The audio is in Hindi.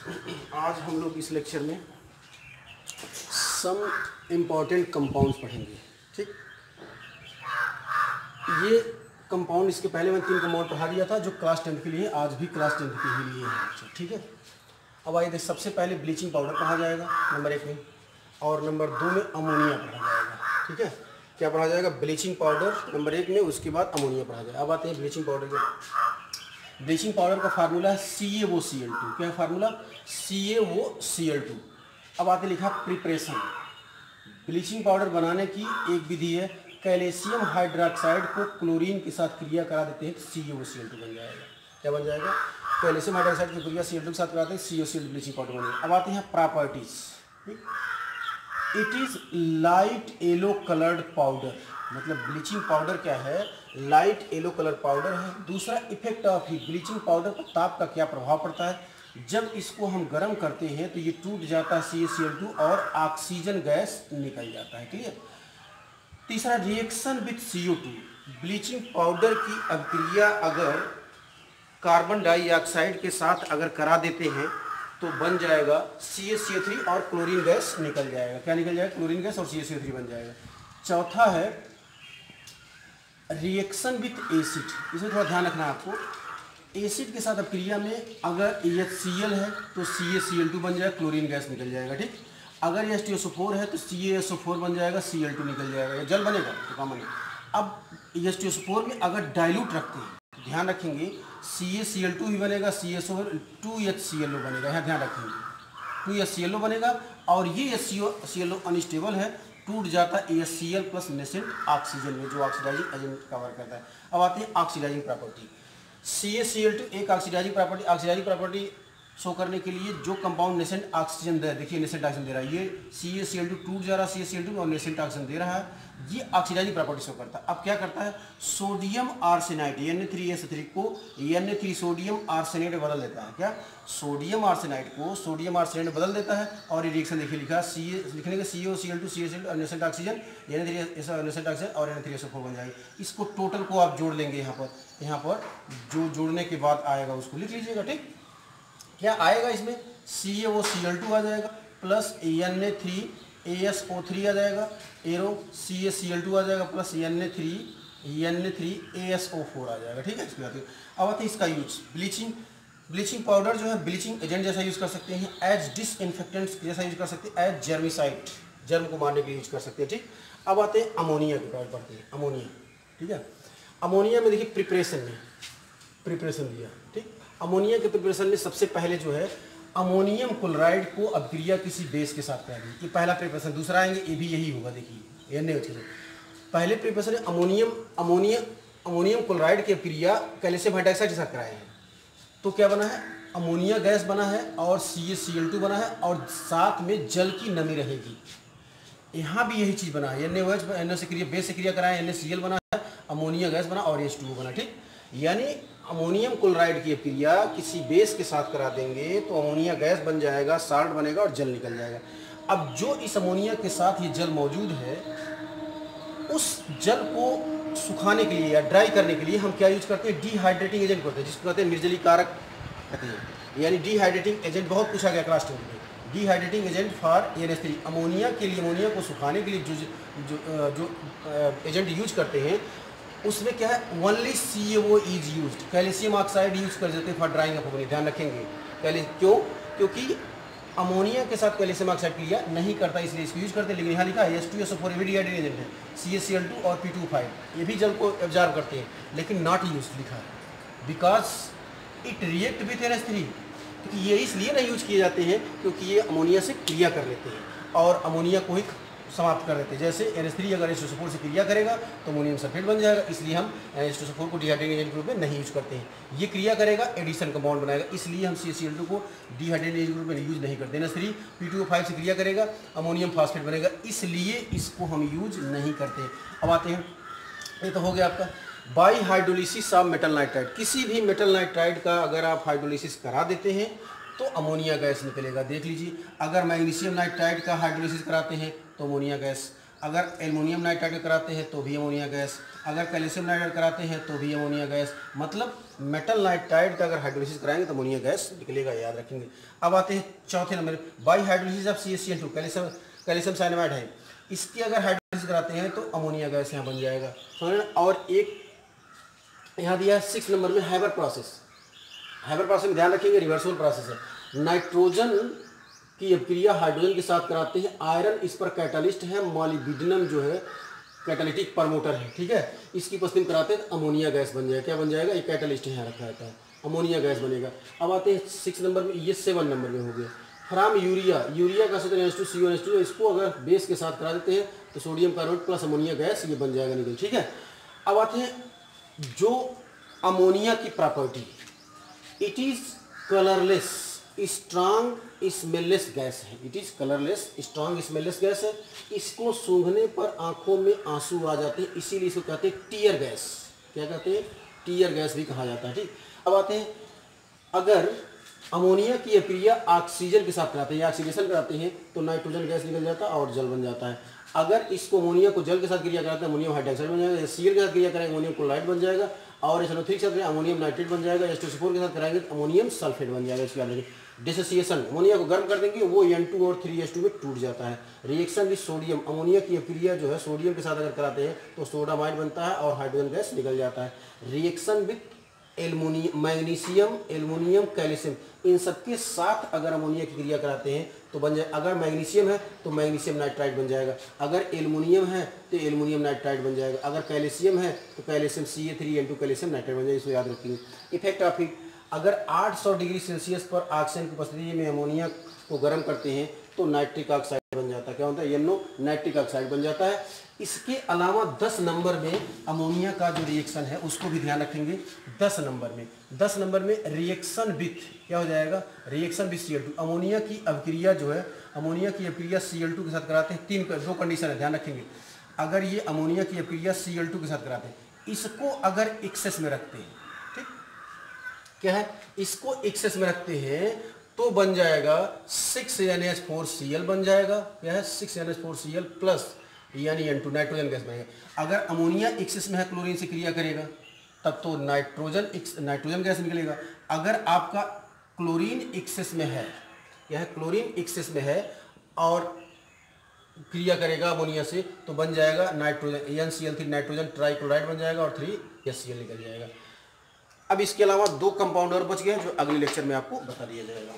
आज हम लोग इस लेक्चर में सम इंपॉर्टेंट कंपाउंड्स पढ़ेंगे, ठीक? ये कंपाउंड इसके पहले मैंने तीन कंपाउंड पढ़ा दिया था, जो क्लास टेंथ के लिए आज भी क्लास टेंथ के ही लिए है अच्छा ठीक है? अब आइए देख सबसे पहले ब्लीचिंग पाउडर पढ़ा जाएगा नंबर एक में, और नंबर दो में अमोनिया पढ़ा जाएगा, ठीक है? क्या पढ़ा जाएगा? ब्लीचिंग पाउडर नंबर एक में, उसके बाद अमोनिया पढ़ा जाएगा। अब आते हैं ब्लीचिंग पाउडर के। ब्लीचिंग पाउडर का formula C A O C L two क्या formula? C A O C L to अब आते लिखा प्रिपरेशन। ब्लीचिंग पाउडर बनाने की एक विधि है, कैल्शियम हाइड्रोक्साइड को क्लोरीन के साथ क्रिया करा देते हैं सी A O C L two बन जाएगा। क्या बन जाएगा? कैल्शियम हाइड्रोक्साइड की क्रिया सी एल टू के साथ कराते हैं C O C L bleaching powder बनेगा अब आते हैं प्रॉपर्टीज़। ठीक? It is light yellow coloured powder मतलब ब्लीचिंग पाउडर क्या है? लाइट येलो कलर पाउडर है। दूसरा इफ़ेक्ट ऑफ़ ही ब्लीचिंग पाउडर पर ताप का क्या प्रभाव पड़ता है? जब इसको हम गर्म करते हैं तो ये टूट जाता है सी सी टू और ऑक्सीजन गैस निकल जाता है क्लियर तीसरा reaction with C O two bleaching powder की अभिक्रिया अगर कार्बन डाइऑक्साइड के साथ अगर करा देते हैं तो बन जाएगा सी एस सी थ्री और क्लोरीन गैस निकल जाएगा। क्या निकल जाएगा? क्लोरीन गैस और सी एस सी थ्री बन जाएगा। चौथा है रिएक्शन विथ एसिड इसमें थोड़ा ध्यान रखना है आपको। एसिड के साथ अब क्रिया में अगर एच सी एल है तो सी ए सी एल टू बन जाएगा क्लोरीन गैस निकल जाएगा, ठीक? अगर S T S O four है तो सी एस ओ फोर बन जाएगा सी एल टू निकल जाएगा। जल बनेगा तो कॉमन है। अब S T S O four में अगर डाइल्यूट रखते हैं ध्यान रखेंगे सी ए सी एल टू ही बनेगा C S O two H C L O बनेगा, यहाँ ध्यान रखेंगे। Two H C L O बनेगा और ये S C O C L O unstable है, टूट जाता है A C L plus nascent oxygen में, जो ऑक्सीडाइजिंग एजेंट कवर करता है। अब आती है oxidising property C A C L two एक oxidising property oxidising property show करने के लिए जो कंपाउंड नेसेंट ऑक्सीजन दे, देखिए नेसेंट ऑक्सीजन दे रहा है। ये सी ए सी एल टू टूट जा रहा है C A C L two और नेसेंट ऑक्सीजन दे रहा है। ये ऑक्सीडाइजिंग प्रॉपर्टी शो करता है। अब क्या करता है? Sodium arsenite N three S three को एन थ्री सोडियम आर्सेनाइट बदल देता है। क्या? सोडियम आर्सेनाइट को सोडियम आर्सेनाइट बदल देता है और ये रिएक्शन देखिए लिखा सी लिखने का C O C L two C S L nascent oxygen N three S nascent oxygen और एन थ्री एस फोर बन जाएगी। इसको टोटल को आप जोड़ लेंगे यहाँ पर। यहाँ पर जो जोड़ने के बाद आएगा उसको लिख लीजिएगा, ठीक? क्या आएगा इसमें? सी ए ओ सी एल टू आ जाएगा plus A N A three A S O three आ जाएगा arrow C A C L two आ जाएगा plus N A three N A three A S O four आ जाएगा, ठीक है? इसके बाद अब आते हैं इसका यूज़ ब्लीचिंग ब्लीचिंग पाउडर जो है ब्लीचिंग एजेंट जैसा यूज़ कर सकते हैं एज डिसइनफेक्टेंट जैसा यूज़ कर सकते हैं एज जर्मिसाइड जर्म को मारने के लिए यूज़ कर सकते हैं, ठीक? अब आते हैं अमोनिया के पास पढ़ते हैं अमोनिया ठीक है? अमोनिया में देखिए प्रिपरेशन में प्रिपरेशन दिया ठीक? अमोनिया के प्रिपरेशन में सबसे पहले जो है अमोनियम क्लोराइड को अभिक्रिया किसी बेस के साथ कराएँगे ये पहला प्रिपरेशन दूसरा आएँगे, ये भी यही होगा, देखिए एन ए पहले प्रिपरेशन है अमोनियम अमोनिया अमोनियम क्लोराइड की अभिक्रिया कैल्शियम हाइड्रोक्साइड के साथ कराए हैं तो क्या बना है? अमोनिया गैस बना है और C S C L two बना है और साथ में जल की नमी रहेगी। यहाँ भी यही चीज़ बना है। एन एच एन से क्रिया बेस से क्रिया कराए एन सी एल बना है अमोनिया गैस बना और एच टू बना, ठीक? यानी अमोनियम क्लोराइड की क्रिया किसी बेस के साथ करा देंगे तो अमोनिया गैस बन जाएगा साल्ट बनेगा और जल निकल जाएगा। अब जो इस अमोनिया के साथ ये जल मौजूद है उस जल को सुखाने के लिए या ड्राई करने के लिए हम क्या यूज़ करते हैं? डिहाइड्रेटिंग एजेंट करते हैं जिसको कहते हैं निर्जली कारक कहते हैं यानी डिहाइड्रेटिंग एजेंट बहुत पूछा गया क्लास टेंथ में। Dehydrating agent for N S ammonia के लिए अमोनिया को सुखाने के लिए जो जो, जो एजेंट यूज़ करते हैं उसमें क्या है? Only C O is use calcium oxide use कर देते हैं, फॉर ड्राइंग ऑफ़ अमोनिया ध्यान रखेंगे। कैल्य क्यों? क्योंकि अमोनिया के साथ कैल्शियम ऑक्साइड क्रिया नहीं करता, इसलिए इसको यूज़ करते हैं, लेकिन यहाँ लिखा है S two S four agent है C S C L two और पी टू फाइव ये भी जल को एब्जॉर्व करते हैं, लेकिन नॉट यूज़ लिखा है। Because it react with N S three क्योंकि ये इसलिए नहीं यूज़ किए जाते हैं, क्योंकि ये अमोनिया से क्रिया कर लेते हैं। और अमोनिया को ही समाप्त कर देते हैं। जैसे एन एस थ्री अगर एच से क्रिया करेगा तो अमोनियम सल्फेट बन जाएगा। इसलिए हम को डिहाइड्रेटिंग एजेंट के रूप में नहीं यूज़ करते हैं। ये क्रिया करेगा एडिशन कंपाउंड बनाएगा। इसलिए हम सी को डिहाइड्रेटिंग एजेंट के रूप में यूज़ नहीं करते। N three P two five से क्रिया करेगा अमोनियम फास्फेट बनेगा। इसलिए इसको हम यूज़ नहीं करते अब आते हैं। ये तो हो गया आपका। By hydrolysis of metal nitride किसी भी मेटल नाइट्राइड का अगर आप हाइड्रोलिसिस करा देते हैं तो अमोनिया गैस निकलेगा। देख लीजिए, अगर मैग्नीशियम नाइट्राइड का हाइड्रोलिसिस कराते हैं तो अमोनिया गैस। अगर एलमोनियम नाइट्राइड कराते हैं तो भी अमोनिया गैस। अगर कैल्शियम नाइट्राइड कराते हैं तो भी अमोनिया गैस। मतलब मेटल नाइट्राइड का अगर हाइड्रोलिसिस कराएँगे तो अमोनिया गैस निकलेगा, याद रखेंगे। अब आते हैं चौथे number. By hydrolysis of C S C L two calcium calcium cyanamide है। इसकी अगर हाइड्रोलिसिस कराते हैं तो अमोनिया गैस यहाँ बन जाएगा। और एक यहाँ दिया है, सिक्स नंबर में हाइबर प्रोसेस। हाइबर प्रोसेस में ध्यान रखेंगे रिवर्सल प्रोसेस है नाइट्रोजन की अभिक्रिया हाइड्रोजन के साथ कराते हैं। आयरन इस पर कैटालिस्ट है मॉलिबिडनम जो है कैटालिटिक प्रमोटर है, ठीक है? इसकी उपस्थिति कराते हैं अमोनिया गैस बन जाएगा। क्या बन जाएगा? ये कैटालिस्ट यहाँ रखा जाता है। अमोनिया गैस बनेगा। अब आते हैं सिक्स नंबर में, ये सेवन नंबर में हो गया। फ्राम यूरिया यूरिया का सूत्र S two C S two इसको अगर बेस के साथ करा देते हैं तो sodium carbonate plus ammonia gas ये बन जाएगा निकल, ठीक है? अब आते हैं, जो अमोनिया की property it is colourless strong smelless gas है. It is colourless strong smelless gas है. इसको सूंघने पर आँखों में आँसू आ जाते हैं, इसीलिए इसको कहते हैं टीयर गैस क्या कहते हैं? टीयर गैस भी कहा जाता है, ठीक? अब आते हैं, अगर अमोनिया की अक्रिया ऑक्सीजन के साथ कराते हैं ऑक्सीडेशन कराते हैं तो नाइट्रोजन गैस निकल जाता है और जल बन जाता है। अगर इसको अमोनिया को जल के साथ क्रिया कराते हैं अमोनियम हाइड्रोक्साइड बन जाएगा, या सीएल के साथ क्रिया करेंगे अमोनियम क्लोराइड बन जाएगा और एस के साथ अमोनियम नाइट्रेट बन जाएगा एस के साथ कराएँगे तो अमोनियम सल्फेट बन जाएगा इसके बाद डिसोसिएशन अमोनिया को गर्म कर देंगे, वो एन टू और थ्री एस टू में टूट जाता है। रिएक्शन विद सोडियम अमोनिया की अक्रिया जो है सोडियम के साथ अगर कराते हैं तो सोडामाइड बनता है और हाइड्रोजन गैस निकल जाता है। Reaction with aluminium magnesium, aluminium, calcium, इन सबके साथ अगर अमोनिया की क्रिया कराते हैं तो बन जाए, अगर मैग्नीशियम है तो मैग्नीशियम नाइट्राइड बन जाएगा। अगर एलमोनियम है तो एलमोनियम नाइट्राइड बन जाएगा। अगर कैल्शियम है तो calcium C A three N two calcium nitride बन जाएगा। इसको याद रखेंगे। इफ़ेक्ट ऑफ़ हिट, अगर 800 डिग्री सेल्सियस पर ऑक्सीजन की उपस्थिति में अमोनिया को गर्म करते हैं तो नाइट्रिक ऑक्साइड बन जाता है। क्या होता है? येनो नाइट्रिक ऑक्साइड बन जाता है। इसके अलावा 10 नंबर में अमोनिया का जो रिएक्शन है, उसको भी ध्यान रखेंगे। 10 नंबर में। 10 नंबर में रिएक्शन विथ क्या हो जाएगा? रिएक्शन विथ सी अमोनिया की अभिक्रिया जो है, अमोनिया की अभिक्रिया सी के साथ कराते हैं। तीन दो कंडीशन है, ध्यान रखेंगे। अगर ये अमोनिया की अभिक्रिया सी के साथ कराते हैं, इसको अगर एक्सेस में रखते हैं, ठीक? क्या है? इसको एक्सेस में रखते हैं तो बन जाएगा six N H four C L बन जाएगा। क्या है six N H four C L plus यानी एन टू नाइट्रोजन गैस बनेगा अगर अमोनिया एक्सिस में है क्लोरीन से क्रिया करेगा, तब तो नाइट्रोजन नाइट्रोजन गैस निकलेगा। अगर आपका क्लोरीन एक्सेस में है, यह क्लोरीन एक्सेस में है और क्रिया करेगा अमोनिया से तो बन जाएगा nitrogen N C L three nitrogen trichloride बन जाएगा और थ्री एस सी एल निकल जाएगा। अब इसके अलावा दो कंपाउंड और बच गए हैं, जो अगले लेक्चर में आपको बता दिया जाएगा।